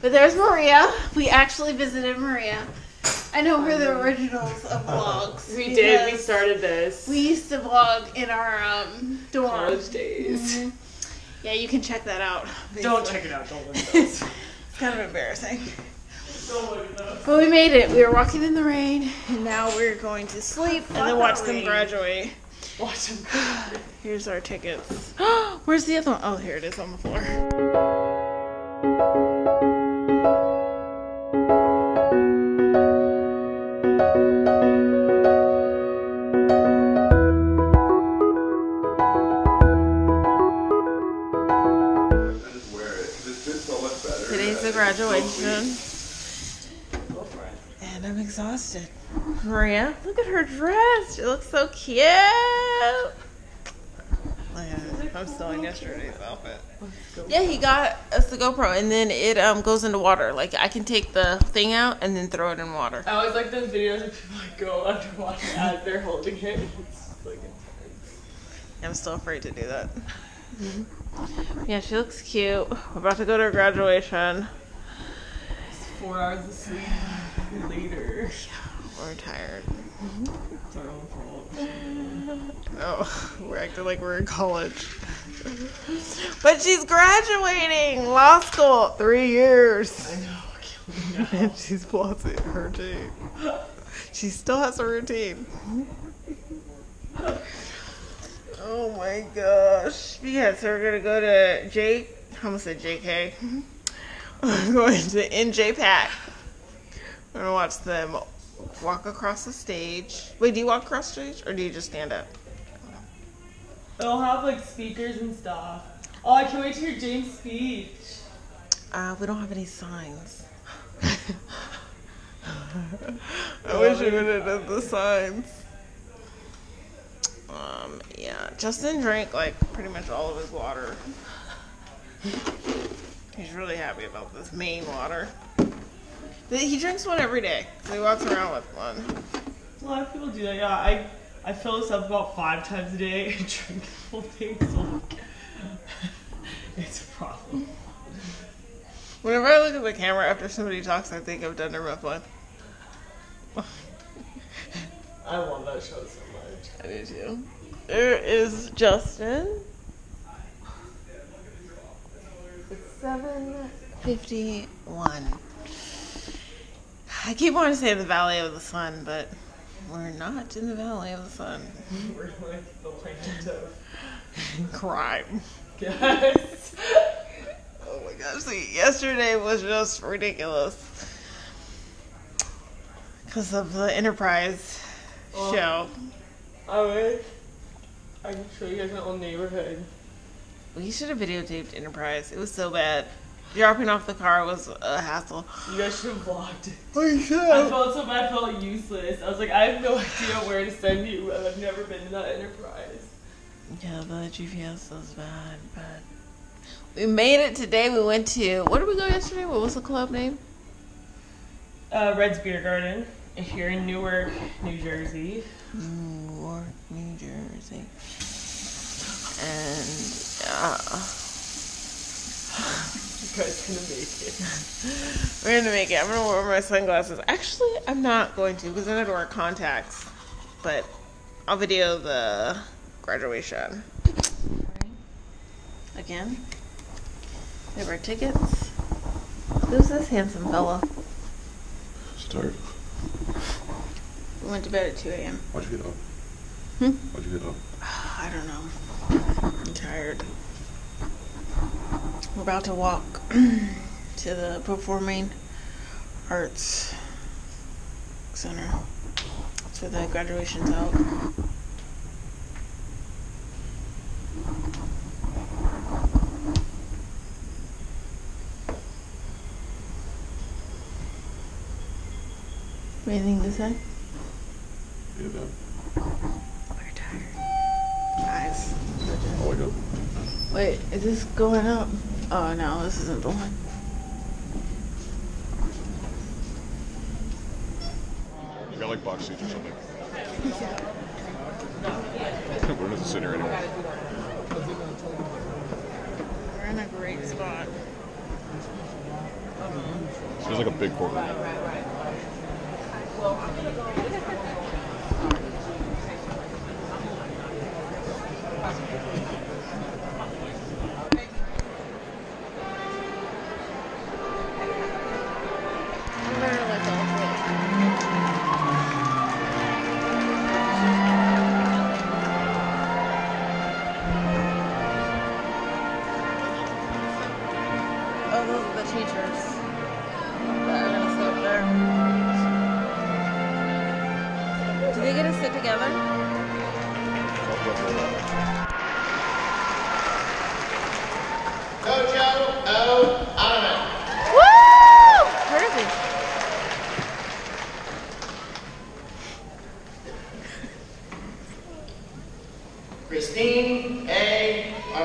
But there's Maria. We actually visited Maria. I know we're the originals of vlogs. We did. We started this. We used to vlog in our um, dorm. college days. Mhm. Yeah, you can check that out. Don't check it out. Don't look at those. It's kind of embarrassing. Don't look at those. But we made it. We were walking in the rain, and now we're going to sleep and then watch them rain. graduate. Watch them. Here's our tickets. Where's the other one? Oh, here it is on the floor. Better. The graduation. And I'm exhausted. Maria, look at her dress. She looks so cute. Yeah, I'm stealing yesterday's outfit. Yeah, he got us the GoPro, and then it um goes into water. Like I can take the thing out and then throw it in water. I always like those videos where people like go underwater as they're holding it. Like. I'm still afraid to do that. Yeah, she looks cute. We're about to go to her graduation. Four hours of sleep later. Yeah, We're tired. It's our own fault. Oh, we're acting like we're in college. But she's graduating law school. Three years. I know. Killing me now. And she's flossing her teeth. She still has a routine. Oh my gosh. Yeah, so we're gonna go to Jake. I almost said JK. Mm-hmm. We're going to NJ We're gonna watch them walk across the stage. Wait, do you walk across the stage or do you just stand up? They'll have like speakers and stuff. Oh, I can't wait to hear James' speech. Uh, we don't have any signs. I wish we would have done the signs. Um, yeah, Justin drank like pretty much all of his water. He's really happy about this main water. He drinks one every day. So he walks around with one. A lot of people do that. Yeah, I I fill this up about five times a day and drink the whole thing. So like, it's a problem. Whenever I look at the camera after somebody talks, I think I've done a rough one. I love that show so much. I do too. There is Justin. It's seven fifty-one. I keep wanting to say the Valley of the Sun, but we're not in the Valley of the Sun. We're like the land of Crime. guys. Oh my gosh! See, yesterday was just ridiculous because of the Enterprise Oh. show. I wish I can show you guys my old neighborhood. We should have videotaped Enterprise. It was so bad. Dropping off the car was a hassle. You guys should have vlogged it. We should I felt so bad, I felt useless. I was like, I have no idea where to send you. I've never been to that enterprise. Yeah, the GPS was bad, but we made it today. We went to where did we go yesterday? What was the club name? Uh, Red's Beer Garden here in Newark, New Jersey. Newark, New Jersey. And yeah, You guys gonna make it. we're gonna make it. I'm gonna wear my sunglasses. Actually, I'm not going to because I have to wear contacts. But I'll video the graduation. Again, we have our tickets. Who's this handsome fella? Start. We went to bed at 2 a.m. Why'd you get up? Hmm? Why'd you get up? I don't know. I'm tired. We're about to walk to the Performing Arts Center. That's where the graduation's out. Anything to say? Up. We're tired. Guys. I'll wake. Wait, is this going up? Oh no, this isn't the one. You got like box seats or something. We're not sitting here anymore. We're in a great spot. There's like a big courtroom. Oh,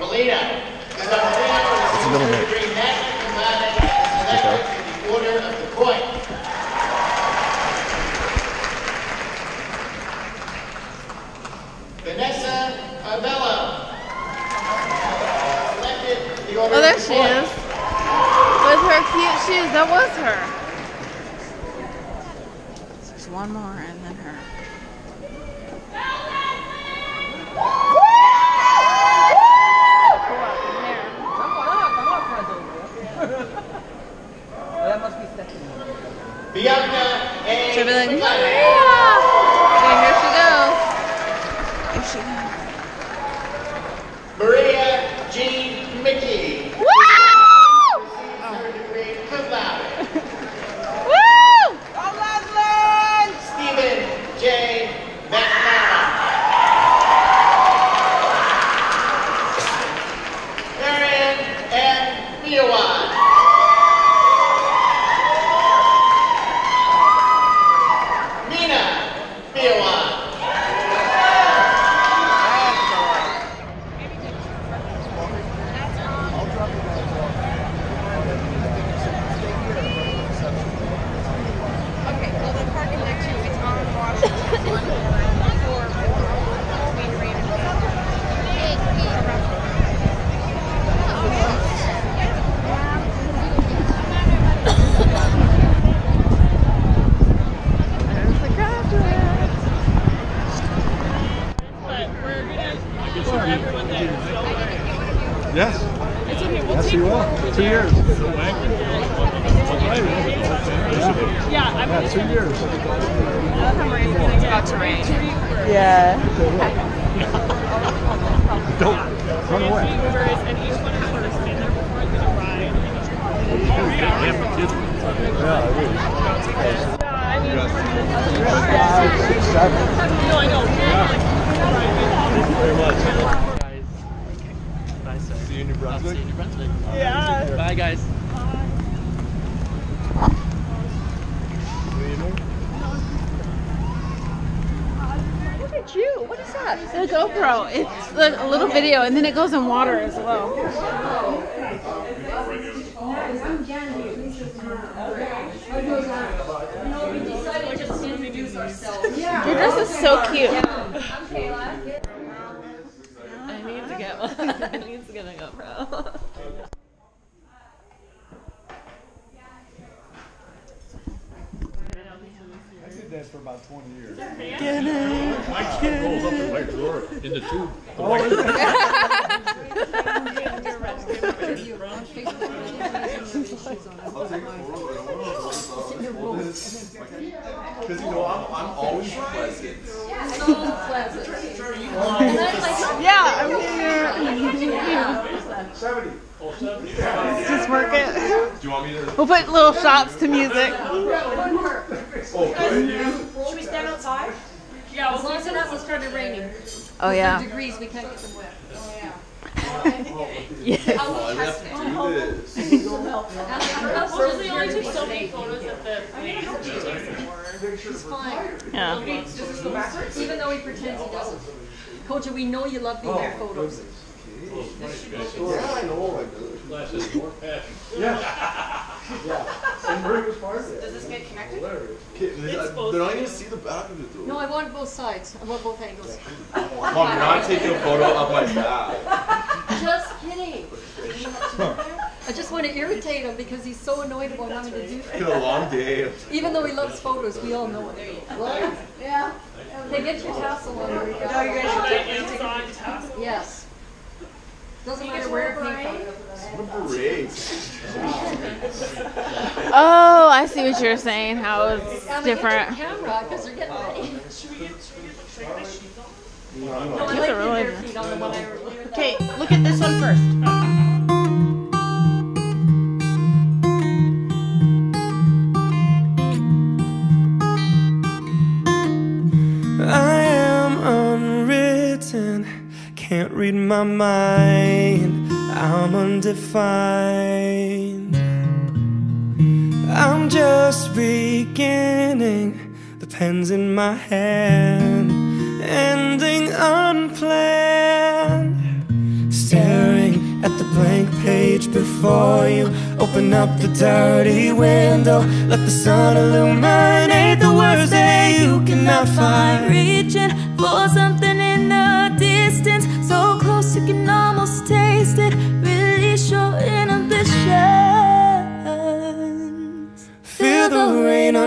A. Arbolino. Ms. Arbolino What's the middle name? degree Magna Cum Laude and Selected in the Order of the Coif. Vanessa Arbello. Selected in the Order Oh, of there the she Coif. is. With her cute shoes. That was her. There's one more and then her. A. She'll be like, McLeod. Maria! Okay, here she goes. Here she goes. Maria Jean Mickey. Woo! Third degree cum laude. Woo! Stephen J. McNamara. Marion M. Miawan. Nina Miawan. Okay, well, the parking deck too, it's on water. There's the graduate. Yes. Yes, you will. Two years. Yeah, two years. Yeah. Don't run away. Yeah, it is. Five, six, seven. Thank you very much. Nice. See you in New Brunswick. See you in New Brunswick. Yeah. Bye, guys. At you, what is that? The GoPro. It's a little video and then it goes in water as well. Your dress is so cute. I need to get one. I need to get a GoPro. I did that for about 20 years. Rolls up the right drawer in the tube. Oh, because, you know, I'm, I'm always present. Yeah, I'm here. 70. Just work it. Do you want me to? We'll put little shots to music. Oh, could you? Should we stand outside? Yeah. As long as it hasn't started raining. Oh yeah. Degrees, we can't get them wet. Yes. I have to do oh. this. We're the only two so many photos of the He's fine. Yeah. Even though he pretends he doesn't. Coach, we know you love being in oh, photos. Yeah, I know. I do. Yeah. Yeah. And Murray was part of it. Does this get connected? Kid, uh, They're not going to see the back of it though. No, I want both sides. I want both angles. Mom, you're not taking a photo of my back. Just kidding. I just want to irritate him because he's so annoyed about having to do It's been a long day. Even though he loves photos, we all know it. What? Yeah. Hey, get your tassel on. There you go. No, you guys should take- Amazon task. Yes. Doesn't matter where it came from. Berets. Oh, I see what you're saying. How it's different. Camera because they're getting ready. These are really bare feet on the one I reviewed. Okay, look at this one first. I am unwritten, can't read my mind. I'm undefined. I'm just beginning, the pen's in my hand, ending unplanned. Staring at the blank page before you. Open up the dirty window. Let the sun illuminate the words that you cannot find. Reaching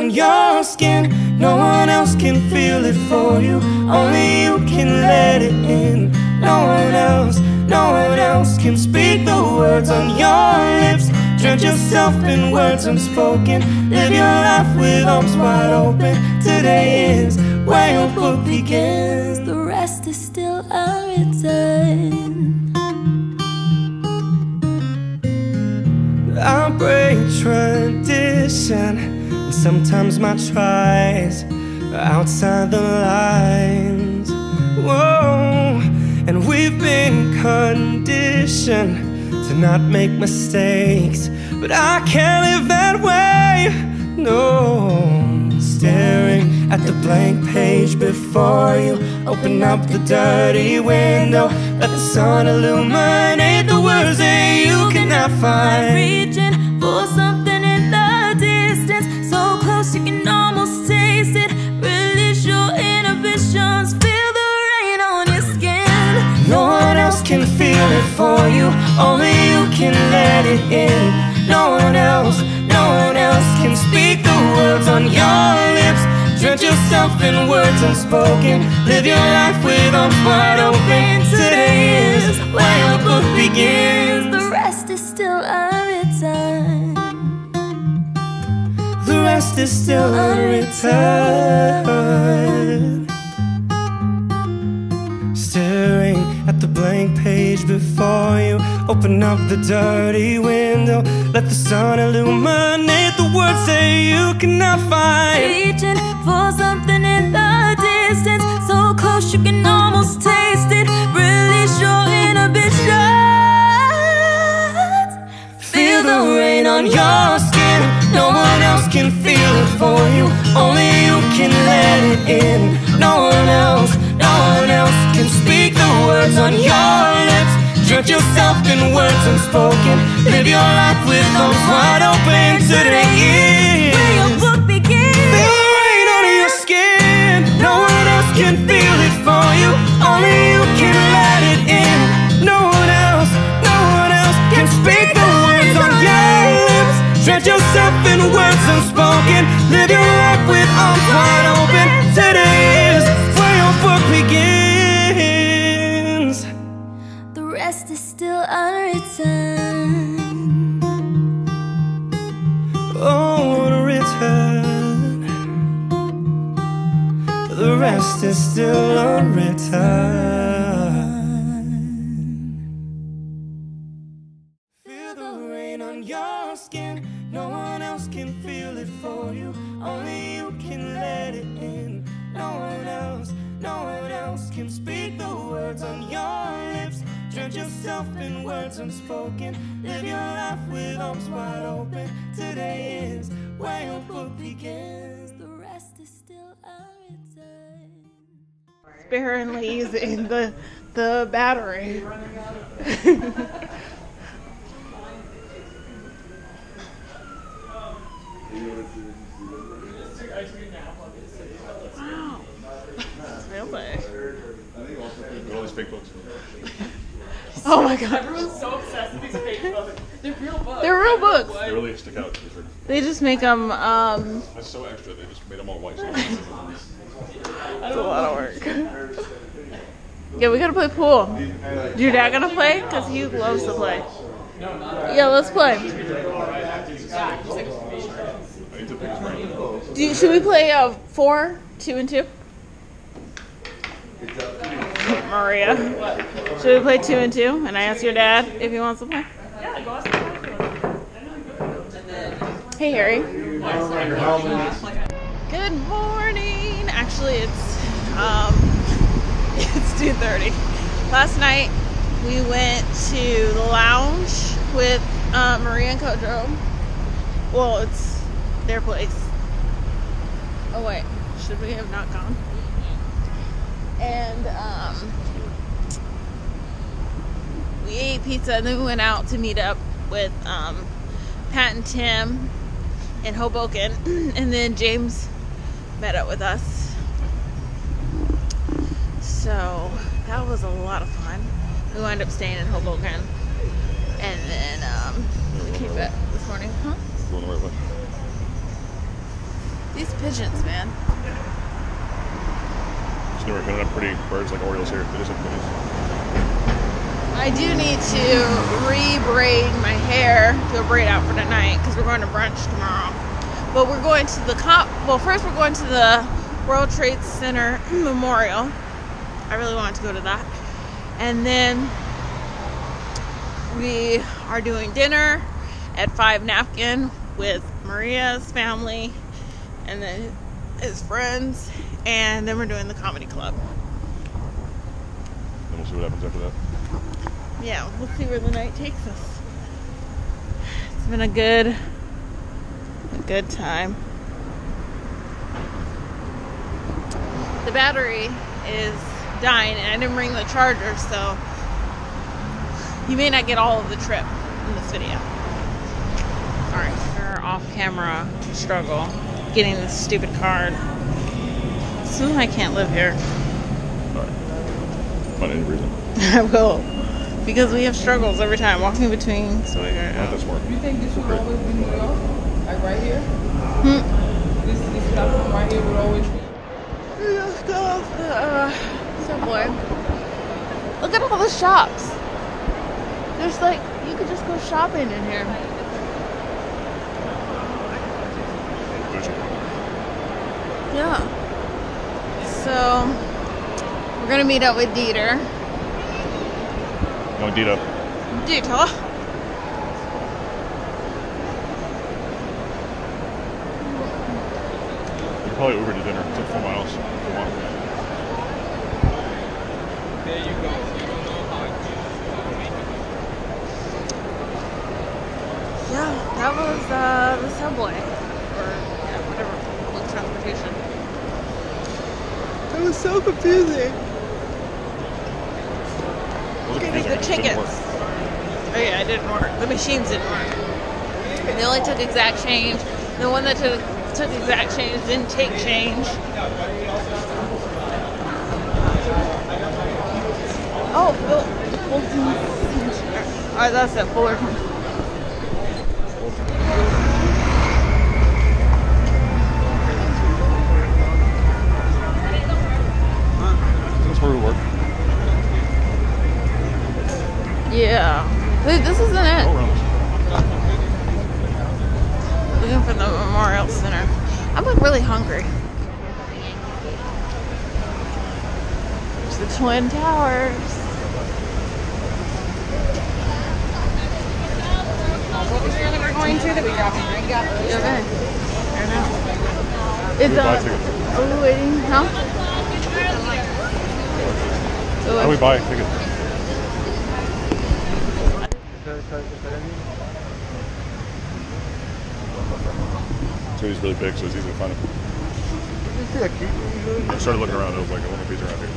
on your skin. No one else can feel it for you. Only you can let it in. No one else, no one else can speak the words on your lips. Drench yourself in words unspoken. Live your life with arms wide open. Today is where your book begins. The rest is still unwritten. I break tradition, sometimes my tries are outside the lines. Whoa, and we've been conditioned to not make mistakes, but I can't live that way. No, staring at the blank page before you. Open up the dirty window, let the sun illuminate the words that you cannot find. Can feel it for you, only you can let it in. No one else, no one else can speak the words on your lips. Drench yourself in words unspoken. Live your life with arms wide open. Today is where your book begins. The rest is still unwritten. The rest is still unwritten. Before you. Open up the dirty window. Let the sun illuminate the words that you cannot find. Reaching for something in the distance, so close you can almost taste it. Release your inhibitions. Feel the rain on your skin. No one else can feel it for you. Only you can let it in. No one else, no one else can speak the words on your lips. Drench yourself in words unspoken. Live your life with arms wide open. Today is Where your book begins. Feel the rain on your skin. No one else can feel it for you. Only you can let it in. No one else, no one else can speak the words on your lips. Drench yourself in words unspoken. Live your life with arms wide open. Is still unwritten. Feel the rain on your skin. No one else can feel it for you. Only you can let it in. No one else, no one else can speak the words on your lips. Drench yourself in words unspoken. Live your life with arms wide open. Today is where your book begins. The rest is still unwritten. Sparingly using the the battery. wow. Really? All these fake books. Oh my god. Everyone's so obsessed with these fake books. They're real books. They're real books. They really stick out. It's like- They just make them. Um, That's so extra. They just made them all white. it's a lot of work. Yeah, we gotta play pool. Your dad gonna play? Cause he loves to play. Yeah, let's play. I need to pick his brain. Do you, should we play uh, four, two, and two? Maria. Should we play two and two? And I ask your dad if he wants to play. Yeah, go ask them. Hey, Harry. Good morning. Actually, it's um, it's two thirty. Last night we went to the lounge with uh, Maria and Kojo. Well, it's their place. Oh wait, should we have not gone? And um, we ate pizza, and then we went out to meet up with um, Pat and Tim in Hoboken, and then James met up with us. So that was a lot of fun. We wound up staying in Hoboken, and then um, we came back this morning. Huh? Going the right way. These pigeons, man. Just never gonna pretty birds like Orioles here. They just have goodies. I do need to re-braid my hair, do a braid out for tonight because we're going to brunch tomorrow. But we're going to the cop. Well, first we're going to the World Trade Center Memorial. I really wanted to go to that, and then we are doing dinner at Five Napkin with Maria's family, and then his friends, and then we're doing the comedy club. Then we'll see what happens after that. yeah, we'll see where the night takes us. It's been a good, a good time. The battery is dying, and I didn't bring the charger, so you may not get all of the trip in this video. All right, our off-camera struggle getting this stupid card. Soon I can't live here. Find any reason. I will. Because we have struggles every time walking between. So we Not that go. smart. You think this would always be New York? Like right here? Hmm. This this platform right here would always be. Let's go off the uh, subway. Look at all the shops. There's like you could just go shopping in here. Yeah. So we're gonna meet up with Dieter. No, Dieter. Dieter. Probably Uber to dinner. It's like four miles. If you want. Yeah, that was uh, the subway or yeah, whatever public transportation. It was so confusing. Those are Getting the didn't tickets. work. Oh yeah, it didn't work. The machines didn't work. And they only took exact change. The one that took took exact change didn't take change. Oh, Phil- Fulton. Oh, that's it, Fullerton. That's where we work. Yeah. This isn't it. Oh, around this. Looking for the Memorial Center. I'm like really hungry. There's the Twin Towers. We're going to that we dropped in drink out. Okay. Fair enough. It's We buy uh, tickets. are we waiting? Huh? How we buy a ticket? So he's really big, so it's easy to find him. I started looking around. I was like, I wonder if he's around here.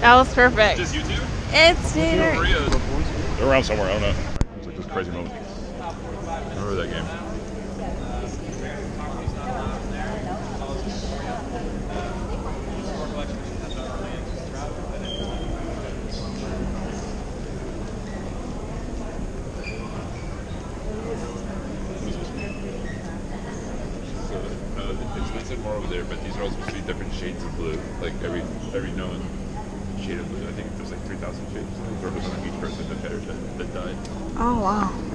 That was perfect. Just you two? It's Dieter. They're around somewhere. I don't know. It's like this crazy moment. I remember that game. said more over there, but these are all supposed to be different shades of blue. Like every every known shade of blue. I think there's like 3,000 shades. On each person that died. Oh wow.